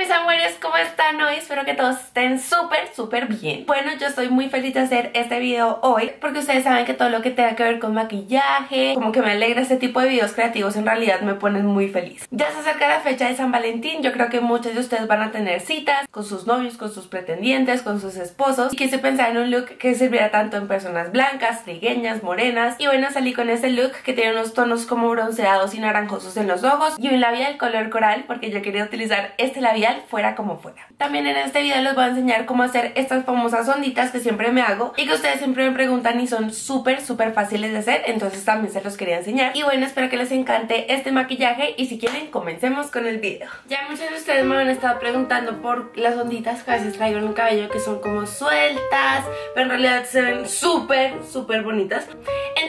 mis amores, ¿cómo están hoy? Espero que todos estén súper, súper bien Bueno, yo estoy muy feliz de hacer este video hoy Porque ustedes saben que todo lo que tenga que ver con maquillaje Como que me alegra este tipo de videos creativos En realidad me ponen muy feliz Ya se acerca la fecha de San Valentín Yo creo que muchos de ustedes van a tener citas Con sus novios, con sus pretendientes, con sus esposos Y quise pensar en un look que sirviera tanto en personas blancas, trigueñas, morenas Y bueno, salí con este look que tiene unos tonos como bronceados y naranjosos en los ojos Y un labial color coral porque yo quería utilizar este labial fuera como fuera. También en este video les voy a enseñar cómo hacer estas famosas onditas que siempre me hago y que ustedes siempre me preguntan y son súper súper fáciles de hacer, entonces también se los quería enseñar. Y bueno, espero que les encante este maquillaje y si quieren comencemos con el video. Ya muchos de ustedes me han estado preguntando por las onditas que a veces traigo en el cabello que son como sueltas, pero en realidad se ven súper súper bonitas.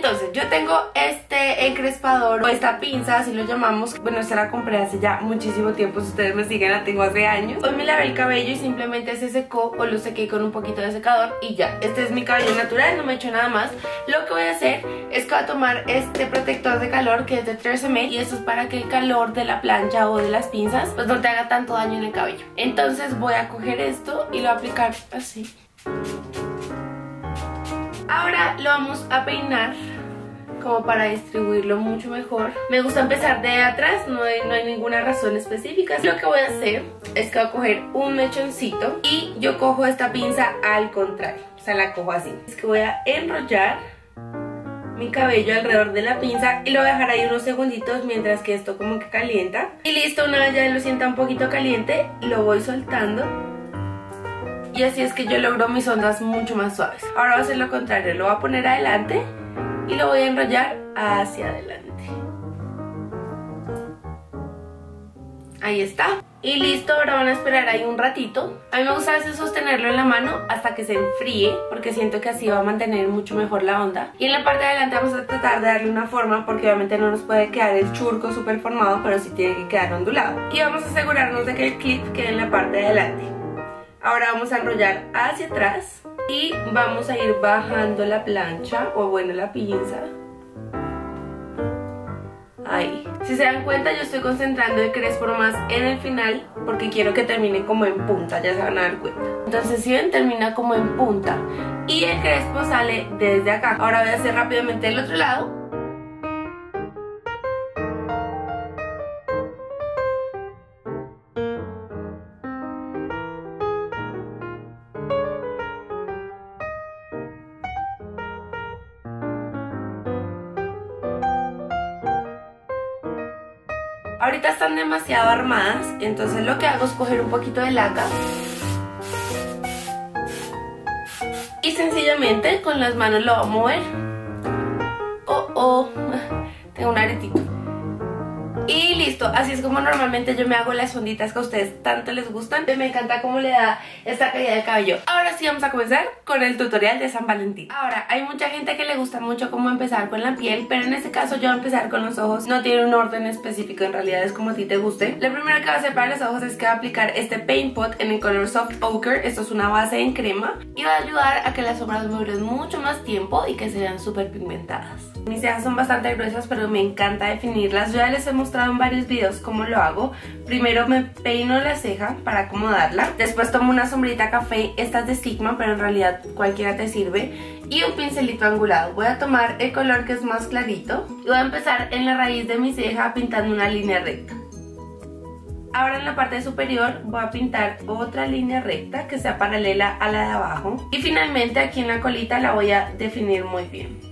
Entonces yo tengo este encrespador o esta pinza, así lo llamamos, bueno esta la compré hace ya muchísimo tiempo, si ustedes me siguen la tengo hace años. Hoy me lavé el cabello y simplemente se secó o lo sequé con un poquito de secador y ya. Este es mi cabello natural, no me he hecho nada más. Lo que voy a hacer es que voy a tomar este protector de calor que es de 3 ml y esto es para que el calor de la plancha o de las pinzas pues no te haga tanto daño en el cabello. Entonces voy a coger esto y lo voy a aplicar así. Ahora lo vamos a peinar como para distribuirlo mucho mejor. Me gusta empezar de atrás, no hay, ninguna razón específica. Lo que voy a hacer es que voy a coger un mechoncito y yo cojo esta pinza al contrario, o sea, la cojo así. Es que voy a enrollar mi cabello alrededor de la pinza y lo voy a dejar ahí unos segunditos mientras que esto como que calienta. Y listo, una vez ya lo sienta un poquito caliente, lo voy soltando. Y así es que yo logro mis ondas mucho más suaves. Ahora voy a hacer lo contrario, lo voy a poner adelante y lo voy a enrollar hacia adelante. Ahí está. Y listo, ahora van a esperar ahí un ratito. A mí me gusta a veces sostenerlo en la mano hasta que se enfríe, porque siento que así va a mantener mucho mejor la onda. Y en la parte de adelante vamos a tratar de darle una forma, porque obviamente no nos puede quedar el churco súper formado, pero sí tiene que quedar ondulado. Y vamos a asegurarnos de que el clip quede en la parte de adelante. Ahora vamos a enrollar hacia atrás y vamos a ir bajando la plancha o bueno la pinza. Ahí. Si se dan cuenta yo estoy concentrando el crespo más en el final porque quiero que termine como en punta ya se van a dar cuenta. Entonces si ven termina como en punta. Y el crespo sale desde acá. Ahora voy a hacer rápidamente el otro lado Están demasiado armadas, entonces lo que hago es coger un poquito de laca y sencillamente con las manos lo voy a mover. Oh, oh, tengo un aretito. Y listo, así es como normalmente yo me hago las onditas que a ustedes tanto les gustan. Me encanta cómo le da esta calidad de cabello. Ahora sí vamos a comenzar con el tutorial de San Valentín. Ahora, hay mucha gente que le gusta mucho cómo empezar con la piel Pero en este caso yo voy a empezar con los ojos. No tiene un orden específico, en realidad es como a ti te guste. Lo primero que voy a hacer para los ojos es que voy a aplicar este Paint Pot en el color Soft Ochre. Esto es una base en crema Y va a ayudar a que las sombras duren mucho más tiempo y que se vean súper pigmentadas. Mis cejas son bastante gruesas pero me encanta definirlas. Yo ya les he mostrado en varios videos cómo lo hago. Primero me peino la ceja para acomodarla. Después tomo una sombrita café. Esta es de Sigma pero en realidad cualquiera te sirve. Y un pincelito angulado. Voy a tomar el color que es más clarito. Y voy a empezar en la raíz de mi ceja pintando una línea recta. Ahora en la parte superior voy a pintar otra línea recta que sea paralela a la de abajo. Y finalmente aquí en la colita la voy a definir muy bien.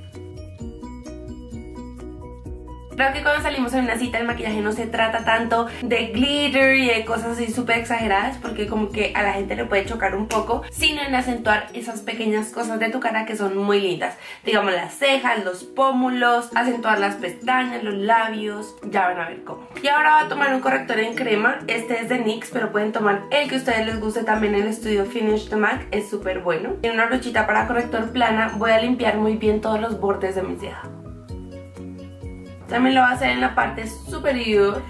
Creo que cuando salimos en una cita el maquillaje no se trata tanto de glitter y de cosas así súper exageradas porque como que a la gente le puede chocar un poco, sino en acentuar esas pequeñas cosas de tu cara que son muy lindas. Digamos las cejas, los pómulos, acentuar las pestañas, los labios, ya van a ver cómo. Y ahora voy a tomar un corrector en crema, este es de NYX, pero pueden tomar el que a ustedes les guste también el estudio Finish the MAC, es súper bueno. En una brochita para corrector plana voy a limpiar muy bien todos los bordes de mi ceja. También lo voy a hacer en la parte superior.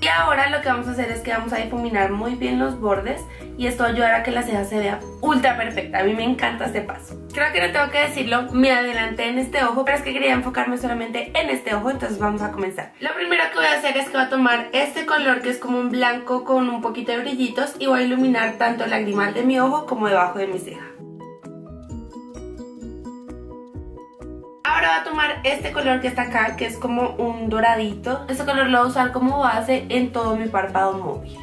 Y ahora lo que vamos a hacer es que vamos a difuminar muy bien los bordes y esto va a ayudar a que la ceja se vea ultra perfecta. A mí me encanta este paso. Creo que no tengo que decirlo, me adelanté en este ojo, pero es que quería enfocarme solamente en este ojo, entonces vamos a comenzar. Lo primero que voy a hacer es que voy a tomar este color que es como un blanco con un poquito de brillitos y voy a iluminar tanto el lagrimal de mi ojo como debajo de mi ceja. Voy a tomar este color que está acá, que es como un doradito. Este color lo voy a usar como base en todo mi párpado móvil.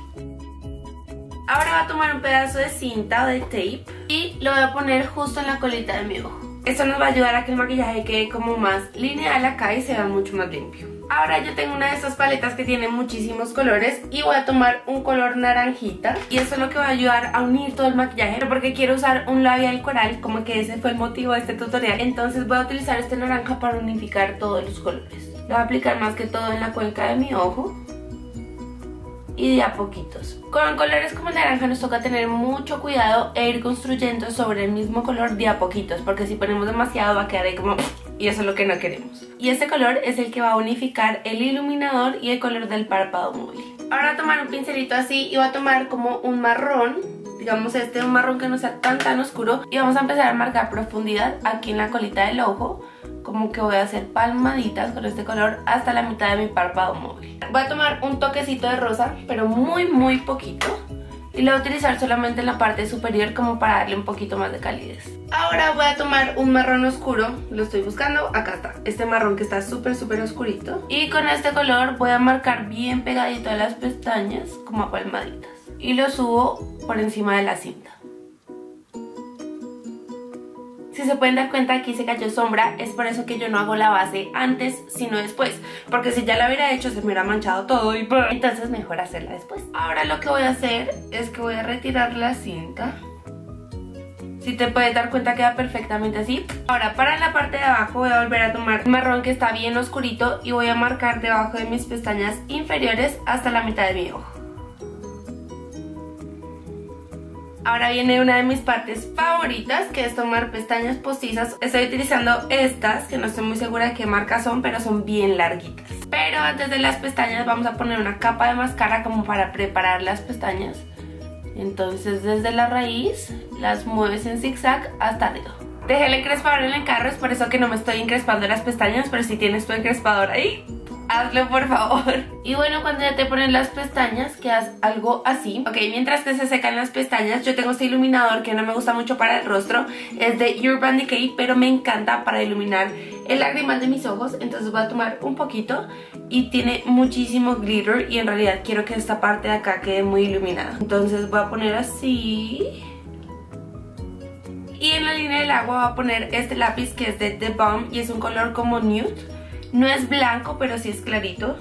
Ahora voy a tomar un pedazo de cinta de tape y lo voy a poner justo en la colita de mi ojo. Esto nos va a ayudar a que el maquillaje quede como más lineal acá y se vea mucho más limpio. Ahora yo tengo una de estas paletas que tiene muchísimos colores y voy a tomar un color naranjita y esto es lo que va a ayudar a unir todo el maquillaje porque quiero usar un labial coral como que ese fue el motivo de este tutorial entonces voy a utilizar este naranja para unificar todos los colores. Lo voy a aplicar más que todo en la cuenca de mi ojo y de a poquitos. Con colores como el naranja nos toca tener mucho cuidado e ir construyendo sobre el mismo color de a poquitos porque si ponemos demasiado va a quedar ahí como... y eso es lo que no queremos. Y este color es el que va a unificar el iluminador y el color del párpado móvil. Ahora voy a tomar un pincelito así y voy a tomar como un marrón digamos este un marrón que no sea tan tan oscuro y vamos a empezar a marcar profundidad aquí en la colita del ojo como que voy a hacer palmaditas con este color hasta la mitad de mi párpado móvil. Voy a tomar un toquecito de rosa, pero muy muy poquito. Y lo voy a utilizar solamente en la parte superior como para darle un poquito más de calidez. Ahora voy a tomar un marrón oscuro, lo estoy buscando, acá está. Este marrón que está súper súper oscurito. Y con este color voy a marcar bien pegadito a las pestañas, como a palmaditas. Y lo subo por encima de la cinta. Se pueden dar cuenta aquí se cayó sombra, es por eso que yo no hago la base antes, sino después. Porque si ya la hubiera hecho se me hubiera manchado todo y entonces mejor hacerla después. Ahora lo que voy a hacer es que voy a retirar la cinta. Si te puedes dar cuenta queda perfectamente así. Ahora para la parte de abajo voy a volver a tomar un marrón que está bien oscurito y voy a marcar debajo de mis pestañas inferiores hasta la mitad de mi ojo. Ahora viene una de mis partes favoritas, que es tomar pestañas postizas. Estoy utilizando estas, que no estoy muy segura de qué marca son, pero son bien larguitas. Pero antes de las pestañas vamos a poner una capa de máscara como para preparar las pestañas. Entonces desde la raíz las mueves en zigzag hasta arriba. Dejé el encrespador en el carro, es por eso que no me estoy encrespando las pestañas, pero si tienes tu encrespador ahí, hazlo por favor. Y bueno, cuando ya te ponen las pestañas, quedas algo así. Ok, mientras que se secan las pestañas, yo tengo este iluminador que no me gusta mucho para el rostro. Es de Urban Decay, pero me encanta para iluminar el lagrimal de mis ojos. Entonces voy a tomar un poquito y tiene muchísimo glitter y en realidad quiero que esta parte de acá quede muy iluminada. Entonces voy a poner así... Y en la línea del agua voy a poner este lápiz que es de The Balm y es un color como nude no es blanco, pero sí es clarito.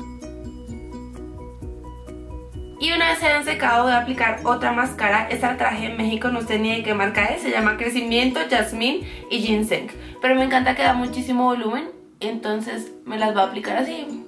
Y una vez se hayan secado voy a aplicar otra máscara. Esta la traje en México, no sé ni de qué marca es. Se llama Crecimiento, Jasmine y Ginseng. Pero me encanta que da muchísimo volumen, entonces me las voy a aplicar así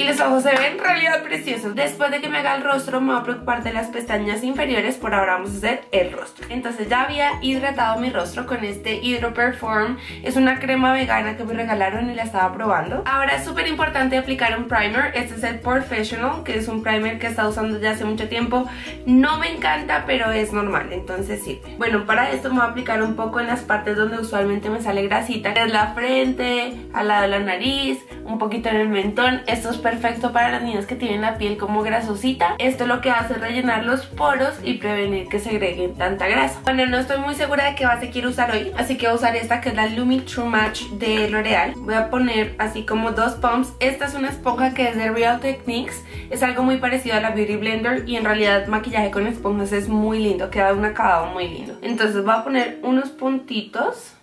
y los ojos se ven en realidad preciosos. Después de que me haga el rostro me voy a preocupar de las pestañas inferiores, por ahora vamos a hacer el rostro. Entonces ya había hidratado mi rostro con este Hydro Perform, es una crema vegana que me regalaron y la estaba probando. Ahora es súper importante aplicar un primer, este es el Professional, que es un primer que he estado usando ya hace mucho tiempo. No me encanta, pero es normal, entonces sirve. Bueno, para esto me voy a aplicar un poco en las partes donde usualmente me sale grasita, es la frente, al lado de la nariz, un poquito en el mentón. Esto es perfecto para las niñas que tienen la piel como grasosita. Esto lo que hace es rellenar los poros y prevenir que se agreguen tanta grasa. Bueno, no estoy muy segura de qué base quiero usar hoy, así que voy a usar esta que es la Lumi True Match de L'Oreal. Voy a poner así como dos pumps. Esta es una esponja que es de Real Techniques. Es algo muy parecido a la Beauty Blender y en realidad maquillaje con esponjas es muy lindo, queda un acabado muy lindo. Entonces voy a poner unos puntitos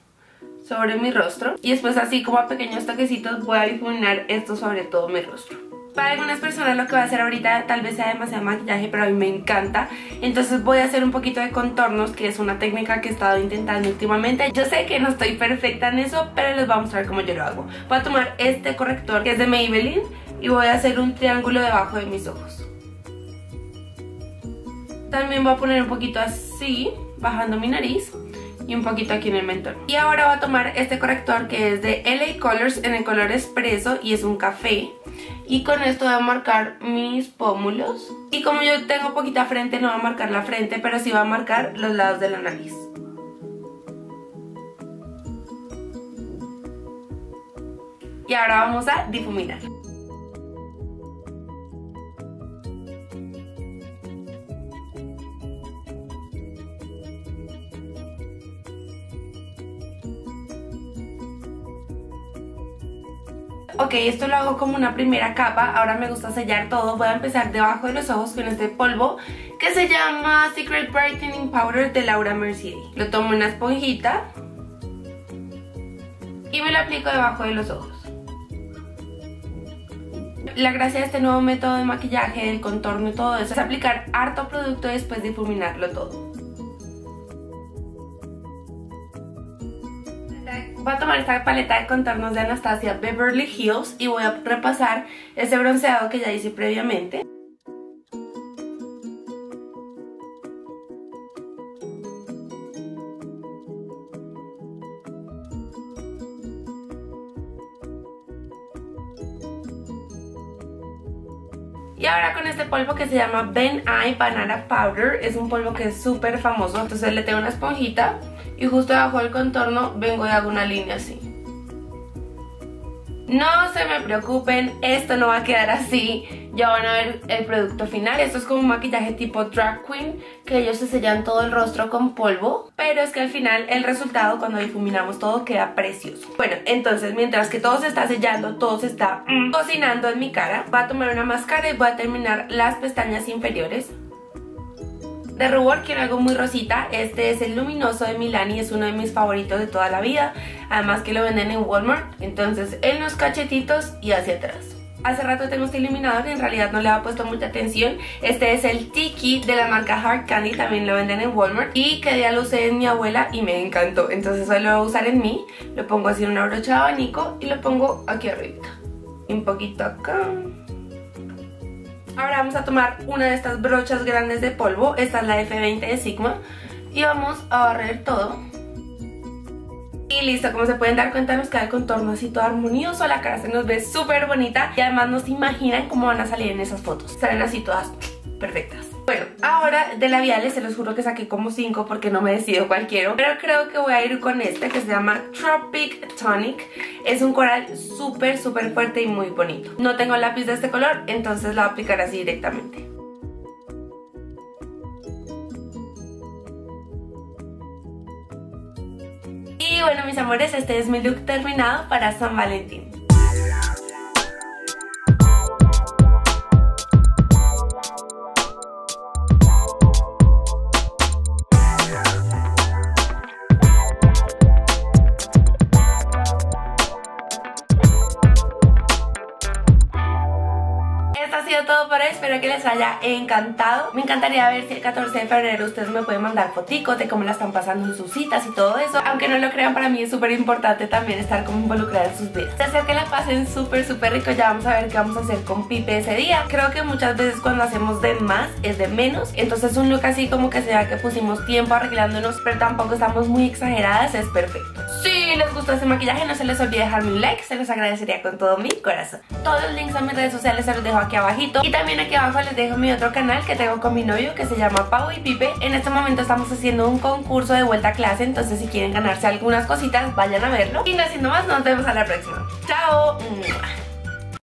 sobre mi rostro y después así como a pequeños toquecitos voy a difuminar esto sobre todo mi rostro. Para algunas personas lo que voy a hacer ahorita tal vez sea demasiado maquillaje, pero a mí me encanta. Entonces voy a hacer un poquito de contornos, que es una técnica que he estado intentando últimamente. Yo sé que no estoy perfecta en eso, pero les voy a mostrar cómo yo lo hago. Voy a tomar este corrector que es de Maybelline y voy a hacer un triángulo debajo de mis ojos. También voy a poner un poquito así, bajando mi nariz y un poquito aquí en el mentón. Y ahora voy a tomar este corrector que es de LA Colors en el color espresso y es un café. Y con esto voy a marcar mis pómulos. Y como yo tengo poquita frente, no voy a marcar la frente, pero sí voy a marcar los lados de la nariz. Y ahora vamos a difuminar. Ok, esto lo hago como una primera capa, ahora me gusta sellar todo. Voy a empezar debajo de los ojos con este polvo que se llama Secret Brightening Powder de Laura Mercier. Lo tomo en una esponjita y me lo aplico debajo de los ojos. La gracia de este nuevo método de maquillaje, del contorno y todo eso es aplicar harto producto y después difuminarlo todo. Voy a tomar esta paleta de contornos de Anastasia Beverly Hills y voy a repasar ese bronceado que ya hice previamente. Y ahora con este polvo que se llama Ben Eye Banana Powder, es un polvo que es súper famoso, entonces le tengo una esponjita y justo debajo del contorno vengo y hago una línea así. No se me preocupen, esto no va a quedar así, ya van a ver el producto final. Esto es como un maquillaje tipo drag queen, que ellos se sellan todo el rostro con polvo, pero es que al final el resultado cuando difuminamos todo queda precioso. Bueno, entonces mientras que todo se está sellando, todo se está cocinando en mi cara, voy a tomar una máscara y voy a terminar las pestañas inferiores. De rubor quiero algo muy rosita, este es el luminoso de Milani, es uno de mis favoritos de toda la vida, además que lo venden en Walmart, entonces en los cachetitos y hacia atrás. Hace rato tengo este iluminador en realidad no le había puesto mucha atención. Este es el Tiki de la marca Hard Candy, también lo venden en Walmart. Y que día lo usé en mi abuela y me encantó. Entonces hoy lo voy a usar en mí. Lo pongo así en una brocha de abanico y lo pongo aquí arriba. Un poquito acá. Ahora vamos a tomar una de estas brochas grandes de polvo, esta es la F20 de Sigma, y vamos a barrer todo. Y listo, como se pueden dar cuenta nos queda el contorno así todo armonioso, la cara se nos ve súper bonita y además no se imaginan cómo van a salir en esas fotos. Salen así todas perfectas. Bueno, ahora de labiales se los juro que saqué como 5 porque no me decido cuál quiero Pero creo que voy a ir con este que se llama Tropic Tonic. Es un coral súper súper fuerte y muy bonito. No tengo lápiz de este color, entonces lo voy a aplicar así directamente. Y bueno mis amores, este es mi look terminado para San Valentín espero que les haya encantado. Me encantaría ver si el 14 de febrero ustedes me pueden mandar foticos de cómo la están pasando en sus citas y todo eso. Aunque no lo crean, para mí es súper importante también estar como involucrada en sus vidas. Deseo que la pasen súper súper rico, ya vamos a ver qué vamos a hacer con Pipe ese día. Creo que muchas veces cuando hacemos de más es de menos, entonces un look así como que sea que pusimos tiempo arreglándonos, pero tampoco estamos muy exageradas, es perfecto. Si les gustó este maquillaje no se les olvide dejarme un like, se los agradecería con todo mi corazón. Todos los links a mis redes sociales se los dejo aquí abajito y también aquí abajo les dejo mi otro canal que tengo con mi novio que se llama Pau y Pipe. En este momento estamos haciendo un concurso de vuelta a clase, entonces si quieren ganarse algunas cositas vayan a verlo. Y no siendo más, nos vemos a la próxima. ¡Chao!